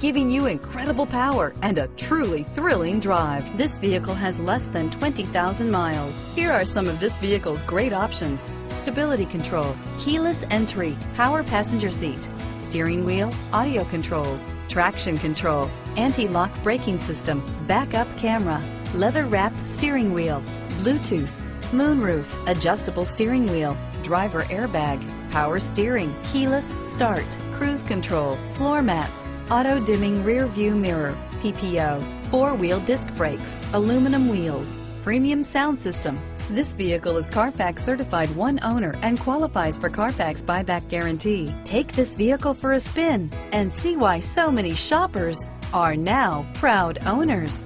giving you incredible power and a truly thrilling drive. This vehicle has less than 20,000 miles. Here are some of this vehicle's great options. Stability control, keyless entry, power passenger seat, steering wheel, audio controls, traction control, anti-lock braking system, backup camera, leather wrapped steering wheel, Bluetooth, moonroof, adjustable steering wheel, driver airbag, power steering, keyless start, cruise control, floor mats, auto dimming rear view mirror, PPO, four wheel disc brakes, aluminum wheels, premium sound system. This vehicle is Carfax certified one owner and qualifies for Carfax buyback guarantee. Take this vehicle for a spin and see why so many shoppers are now proud owners.